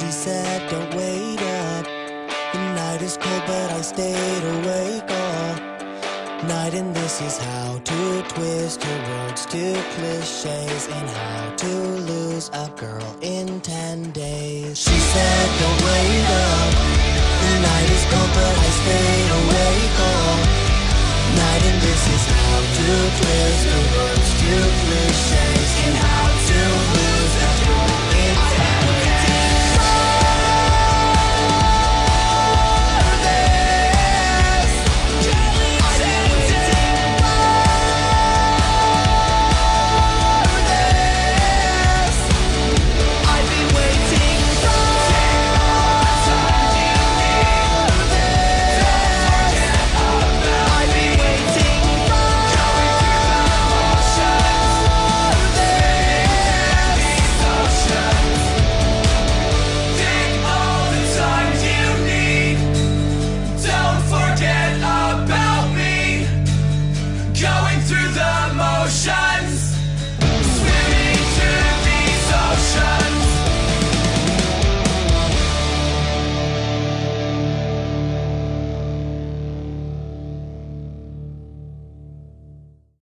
She said, don't wait up. The night is cold, but I stayed awake all night. And this is how to twist your words to cliches and how to lose a girl in 10 days. She said, don't wait up. The night is cold, but I stayed awake all night. And this is how to twist your words to cliches